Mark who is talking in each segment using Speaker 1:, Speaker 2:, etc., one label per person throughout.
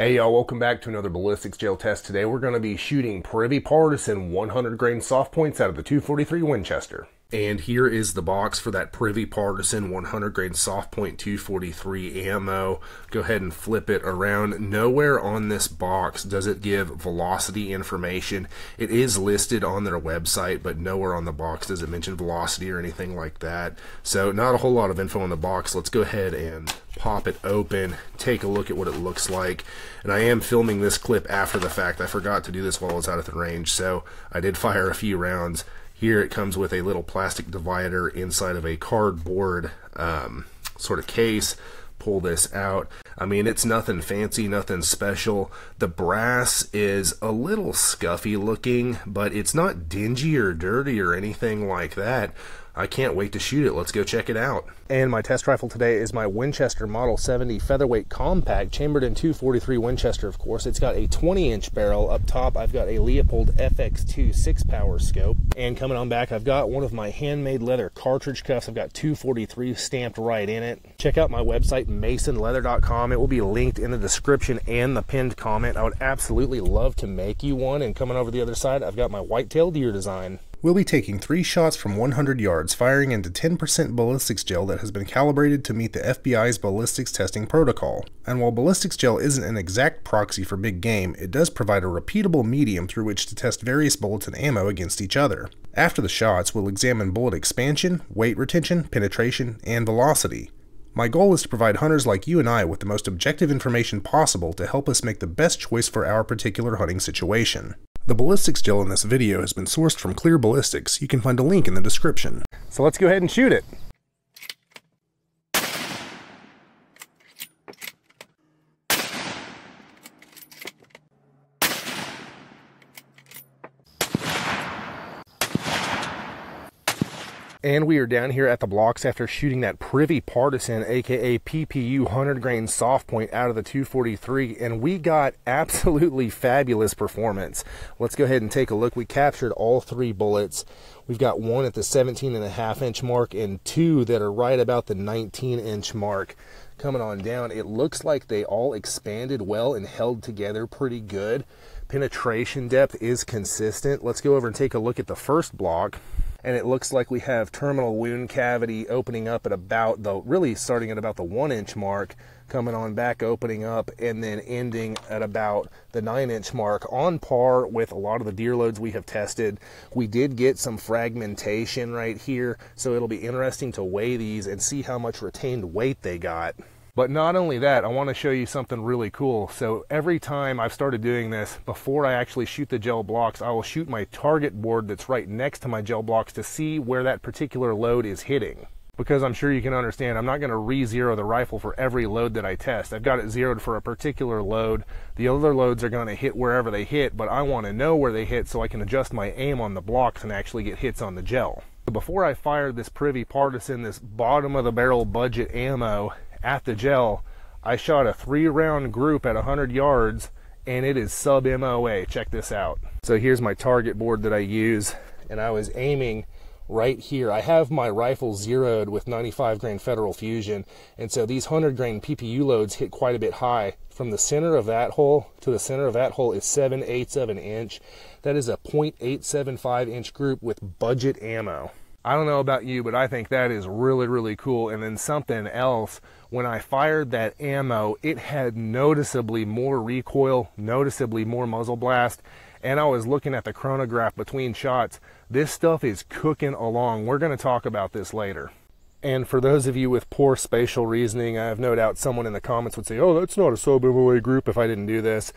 Speaker 1: Hey y'all, welcome back to another ballistics gel test. Today we're going to be shooting Prvi Partizan 100 grain soft points out of the 243 Winchester. And here is the box for that Prvi Partizan 100 grain soft point 243 ammo. Go ahead and flip it around. Nowhere on this box does it give velocity information. It is listed on their website, but nowhere on the box does it mention velocity or anything like that. So not a whole lot of info on the box. Let's go ahead and pop it open, take a look at what it looks like. And I am filming this clip after the fact. I forgot to do this while I was out at the range, so I did fire a few rounds. Here it comes with a little plastic divider inside of a cardboard um, sort of case. Pull this out. I mean, it's nothing fancy, nothing special. The brass is a little scuffy looking, but it's not dingy or dirty or anything like that. I can't wait to shoot it. Let's go check it out. And my test rifle today is my Winchester Model 70 Featherweight Compact, chambered in 243 Winchester, of course. It's got a 20 inch barrel. Up top, I've got a Leupold FX2 6 power scope. And coming on back, I've got one of my handmade leather cartridge cuffs. I've got 243 stamped right in it. Check out my website, masonleather.com. It will be linked in the description and the pinned comment. I would absolutely love to make you one. And coming over the other side, I've got my whitetail deer design.
Speaker 2: We'll be taking three shots from 100 yards, firing into 10% ballistics gel that has been calibrated to meet the FBI's ballistics testing protocol. And while ballistics gel isn't an exact proxy for big game, it does provide a repeatable medium through which to test various bullets and ammo against each other. After the shots, we'll examine bullet expansion, weight retention, penetration, and velocity. My goal is to provide hunters like you and I with the most objective information possible to help us make the best choice for our particular hunting situation. The ballistics gel in this video has been sourced from Clear Ballistics. You can find a link in the description.
Speaker 1: So let's go ahead and shoot it. And we are down here at the blocks after shooting that Prvi Partizan, aka PPU 100 grain soft point out of the 243, and we got absolutely fabulous performance. Let's go ahead and take a look. We captured all three bullets. We've got one at the 17 and a half inch mark and two that are right about the 19 inch mark coming on down. It looks like they all expanded well and held together pretty good. Penetration depth is consistent. Let's go over and take a look at the first block and it looks like we have terminal wound cavity opening up at about the really starting at about the one inch mark coming on back opening up and then ending at about the nine inch mark on par with a lot of the deer loads we have tested. We did get some fragmentation right here so it'll be interesting to weigh these and see how much retained weight they got but not only that, I want to show you something really cool. So every time I've started doing this, before I actually shoot the gel blocks, I will shoot my target board that's right next to my gel blocks to see where that particular load is hitting. Because I'm sure you can understand, I'm not going to re-zero the rifle for every load that I test. I've got it zeroed for a particular load. The other loads are going to hit wherever they hit, but I want to know where they hit so I can adjust my aim on the blocks and actually get hits on the gel. Before I fired this Prvi Partizan, this bottom of the barrel budget ammo, at the gel, I shot a three round group at 100 yards and it is sub MOA. Check this out. So here's my target board that I use and I was aiming right here. I have my rifle zeroed with 95 grain Federal Fusion and so these 100 grain PPU loads hit quite a bit high. From the center of that hole to the center of that hole is 7 eighths of an inch. That is a 0.875 inch group with budget ammo. I don't know about you, but I think that is really, really cool. And then something else, when I fired that ammo, it had noticeably more recoil, noticeably more muzzle blast. And I was looking at the chronograph between shots. This stuff is cooking along. We're going to talk about this later. And for those of you with poor spatial reasoning, I have no doubt someone in the comments would say, oh, that's not a sub MOA group if I didn't do this.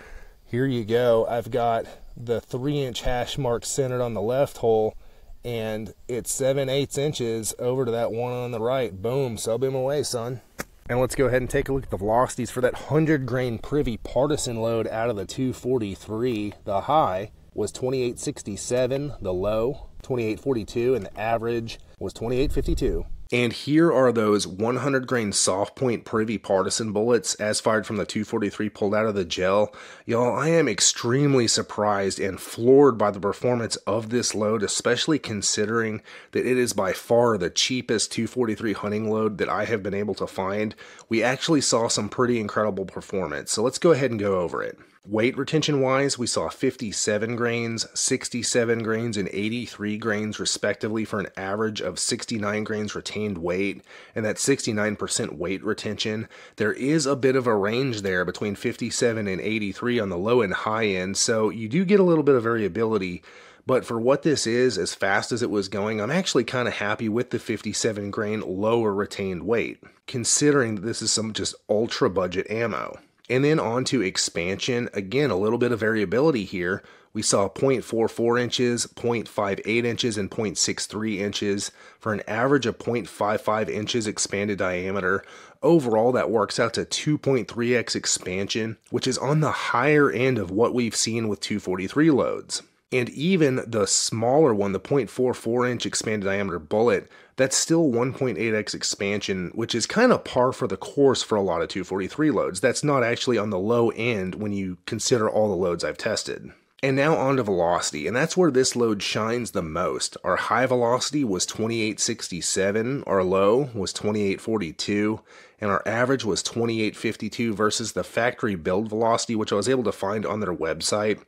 Speaker 1: Here you go. I've got the three inch hash mark centered on the left hole and it's seven eighths inches over to that one on the right. Boom, sub MOA, son. And let's go ahead and take a look at the velocities for that 100 grain Prvi Partizan load out of the 243. The high was 2867, the low 2842, and the average was 2852. And here are those 100 grain soft point Prvi Partizan bullets as fired from the 243 pulled out of the gel. Y'all, I am extremely surprised and floored by the performance of this load, especially considering that it is by far the cheapest 243 hunting load that I have been able to find. We actually saw some pretty incredible performance, so let's go ahead and go over it. Weight retention wise, we saw 57 grains, 67 grains, and 83 grains respectively for an average of 69 grains retained weight, and that 69% weight retention. There is a bit of a range there between 57 and 83 on the low and high end, so you do get a little bit of variability. But for what this is, as fast as it was going, I'm actually kind of happy with the 57 grain lower retained weight, considering that this is some just ultra budget ammo. And then on to expansion. Again, a little bit of variability here. We saw 0.44 inches, 0.58 inches, and 0.63 inches for an average of 0.55 inches expanded diameter. Overall, that works out to 2.3x expansion, which is on the higher end of what we've seen with 243 loads. And even the smaller one, the 0.44 inch expanded diameter bullet, that's still 1.8x expansion, which is kind of par for the course for a lot of 243 loads. That's not actually on the low end when you consider all the loads I've tested. And now on to velocity, and that's where this load shines the most. Our high velocity was 2867, our low was 2842, and our average was 2852 versus the factory billed velocity, which I was able to find on their website,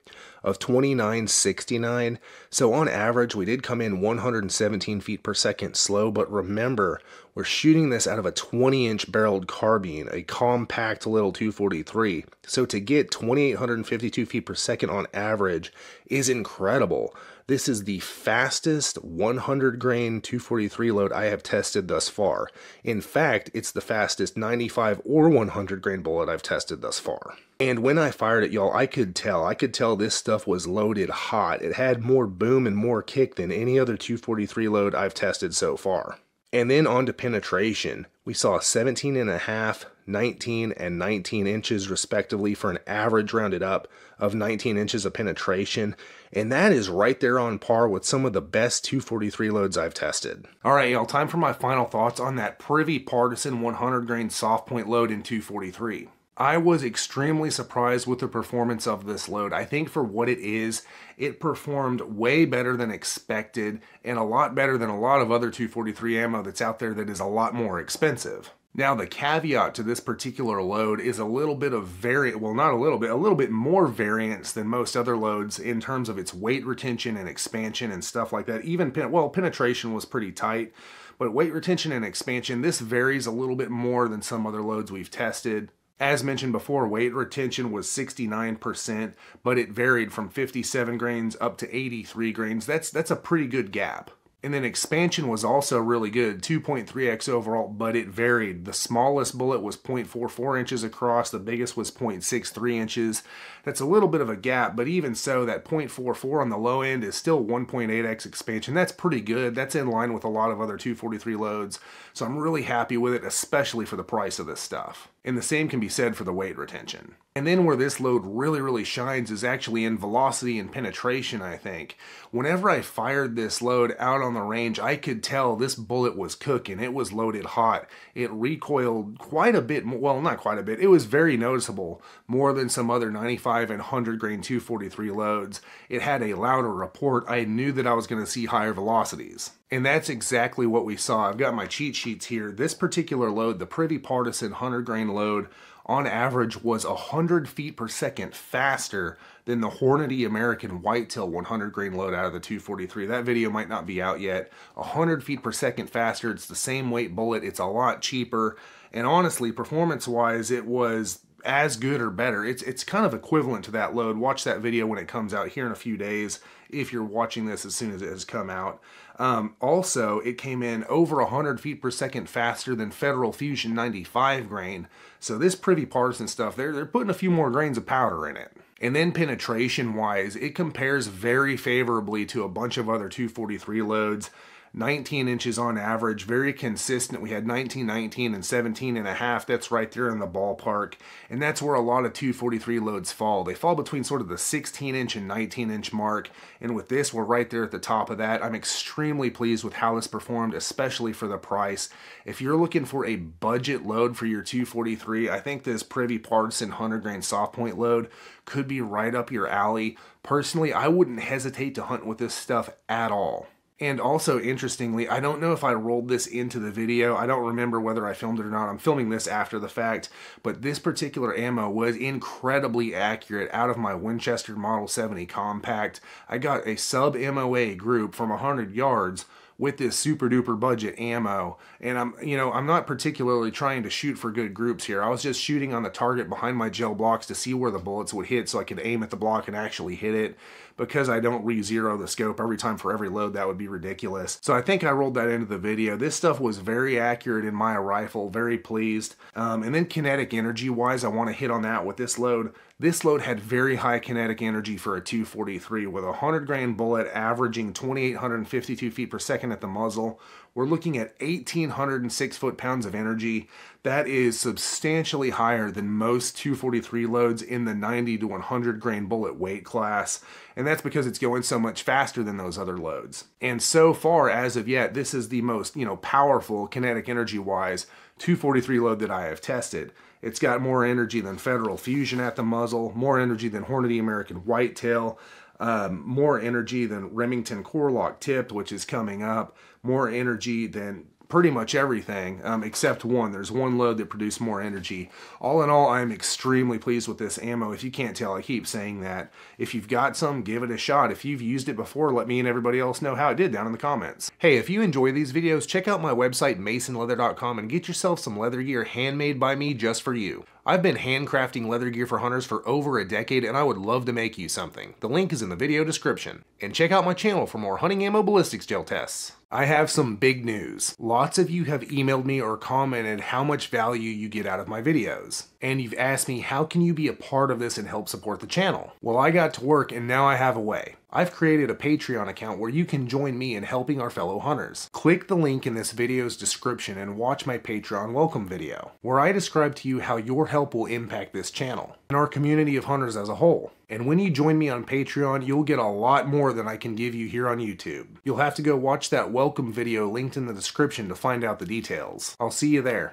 Speaker 1: of 2969. So on average, we did come in 117 feet per second slow, but remember, we're shooting this out of a 20 inch barreled carbine, a compact little 243. So to get 2852 feet per second on average is incredible. This is the fastest 100 grain 243 load I have tested thus far. In fact, it's the fastest 95 or 100 grain bullet I've tested thus far. And when I fired it, y'all, I could tell. I could tell this stuff was loaded hot. It had more boom and more kick than any other 243 load I've tested so far. And then on to penetration. We saw 17 and a half, 19 and 19 inches respectively for an average rounded up of 19 inches of penetration. And that is right there on par with some of the best 243 loads I've tested. All right, y'all, time for my final thoughts on that Prvi Partizan 100 grain soft point load in 243. I was extremely surprised with the performance of this load. I think for what it is, it performed way better than expected and a lot better than a lot of other 243 ammo that's out there that is a lot more expensive. Now, the caveat to this particular load is a little bit of variant, well, not a little bit, a little bit more variance than most other loads in terms of its weight retention and expansion and stuff like that. Even, well, penetration was pretty tight, but weight retention and expansion, this varies a little bit more than some other loads we've tested. As mentioned before, weight retention was 69%, but it varied from 57 grains up to 83 grains. That's that's a pretty good gap. And then expansion was also really good, 2.3x overall, but it varied. The smallest bullet was 0.44 inches across, the biggest was 0.63 inches. That's a little bit of a gap, but even so, that 0.44 on the low end is still 1.8x expansion. That's pretty good. That's in line with a lot of other 243 loads. So I'm really happy with it, especially for the price of this stuff. And the same can be said for the weight retention. And then where this load really, really shines is actually in velocity and penetration, I think. Whenever I fired this load out on the range, I could tell this bullet was cooking. It was loaded hot. It recoiled quite a bit, well, not quite a bit. It was very noticeable, more than some other 95 and 100 grain 243 loads. It had a louder report. I knew that I was going to see higher velocities. And that's exactly what we saw. I've got my cheat sheets here. This particular load, the Prvi Partizan 100 grain load, on average was 100 feet per second faster than the Hornady American Whitetail 100 grain load out of the 243. That video might not be out yet. 100 feet per second faster. It's the same weight bullet. It's a lot cheaper. And honestly, performance wise, it was as good or better. It's it's kind of equivalent to that load. Watch that video when it comes out here in a few days if you're watching this as soon as it has come out. Um, also, it came in over 100 feet per second faster than Federal Fusion 95 grain. So this Prvi Partizan stuff, they're, they're putting a few more grains of powder in it. And then penetration wise, it compares very favorably to a bunch of other 243 loads 19 inches on average, very consistent. We had 19, 19, and 17 and a half. That's right there in the ballpark. And that's where a lot of 243 loads fall. They fall between sort of the 16 inch and 19 inch mark. And with this, we're right there at the top of that. I'm extremely pleased with how this performed, especially for the price. If you're looking for a budget load for your 243, I think this Prvi Partizan 100 grain soft point load could be right up your alley. Personally, I wouldn't hesitate to hunt with this stuff at all. And also, interestingly, I don't know if I rolled this into the video. I don't remember whether I filmed it or not. I'm filming this after the fact, but this particular ammo was incredibly accurate out of my Winchester Model 70 Compact. I got a sub MOA group from 100 yards with this super duper budget ammo. And I'm, you know, I'm not particularly trying to shoot for good groups here. I was just shooting on the target behind my gel blocks to see where the bullets would hit so I could aim at the block and actually hit it. Because I don't re-zero the scope every time for every load, that would be ridiculous. So I think I rolled that into the video. This stuff was very accurate in my rifle, very pleased. Um, and then kinetic energy wise, I want to hit on that with this load. This load had very high kinetic energy for a 243 with a 100 grain bullet averaging 2,852 feet per second at the muzzle. We're looking at 1,806 foot-pounds of energy. That is substantially higher than most 243 loads in the 90 to 100 grain bullet weight class. And that's because it's going so much faster than those other loads. And so far, as of yet, this is the most, you know, powerful kinetic energy-wise 243 load that I have tested. It's got more energy than Federal Fusion at the muzzle, more energy than Hornady American Whitetail, um, more energy than Remington Core-Lokt Tipped, which is coming up, more energy than pretty much everything um, except one. There's one load that produced more energy. All in all, I'm extremely pleased with this ammo. If you can't tell, I keep saying that. If you've got some, give it a shot. If you've used it before, let me and everybody else know how it did down in the comments. Hey, if you enjoy these videos, check out my website, masonleather.com, and get yourself some leather gear handmade by me just for you. I've been handcrafting leather gear for hunters for over a decade and I would love to make you something. The link is in the video description. And check out my channel for more hunting ammo ballistics gel tests. I have some big news. Lots of you have emailed me or commented how much value you get out of my videos. And you've asked me how can you be a part of this and help support the channel? Well, I got to work and now I have a way. I've created a Patreon account where you can join me in helping our fellow hunters. Click the link in this video's description and watch my Patreon welcome video, where I describe to you how your help will impact this channel and our community of hunters as a whole. And when you join me on Patreon, you'll get a lot more than I can give you here on YouTube. You'll have to go watch that welcome video linked in the description to find out the details. I'll see you there.